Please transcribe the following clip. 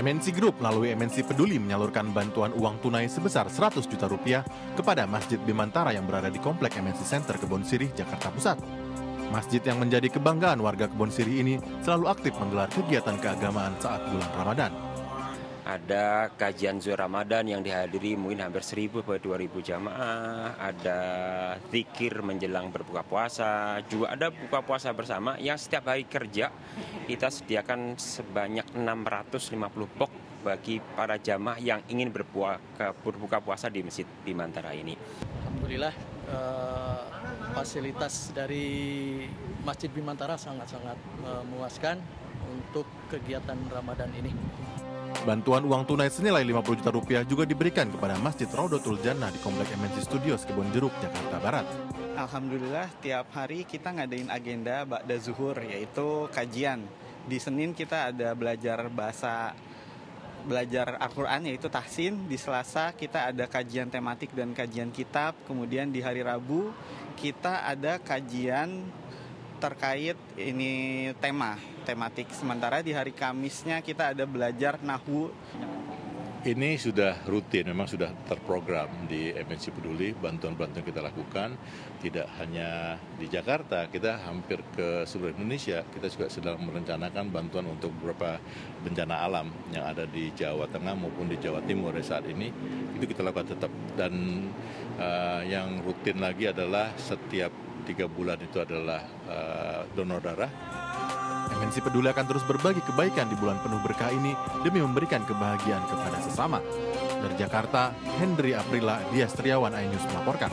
MNC Group melalui MNC Peduli menyalurkan bantuan uang tunai sebesar 100 juta rupiah kepada Masjid Bimantara yang berada di Komplek MNC Center Kebon Sirih, Jakarta Pusat. Masjid yang menjadi kebanggaan warga Kebon Sirih ini selalu aktif menggelar kegiatan keagamaan saat bulan Ramadan. Ada kajian Zuhur Ramadan yang dihadiri mungkin hampir 1000 sampai 2000 jamaah, ada zikir menjelang berbuka puasa, juga ada buka puasa bersama yang setiap hari kerja kita sediakan sebanyak 650 box bagi para jamaah yang ingin berbuka, berbuka puasa di Masjid Bimantara ini. Alhamdulillah eh, fasilitas dari Masjid Bimantara sangat-sangat memuaskan untuk kegiatan Ramadan ini. Bantuan uang tunai senilai 50 juta rupiah juga diberikan kepada Masjid Raudatul Jannah di Komplek MNC Studios Kebon Jeruk, Jakarta Barat. Alhamdulillah tiap hari kita ngadain agenda Ba'da Zuhur yaitu kajian. Di Senin kita ada belajar bahasa belajar Al-Quran yaitu tahsin. Di Selasa kita ada kajian tematik dan kajian kitab. Kemudian di hari Rabu kita ada kajian terkait ini tema tematik. Sementara di hari Kamisnya kita ada belajar nahu. Ini sudah rutin, memang sudah terprogram di MNC Peduli, bantuan-bantuan kita lakukan tidak hanya di Jakarta, kita hampir ke seluruh Indonesia. Kita juga sedang merencanakan bantuan untuk beberapa bencana alam yang ada di Jawa Tengah maupun di Jawa Timur saat ini. Itu kita lakukan tetap. Dan uh, yang rutin lagi adalah setiap tiga bulan itu adalah uh, donor darah. MNC Peduli akan terus berbagi kebaikan di bulan penuh berkah ini demi memberikan kebahagiaan kepada sesama. Dari Jakarta, Hendri Aprila, Dias Triawan, Ainus melaporkan.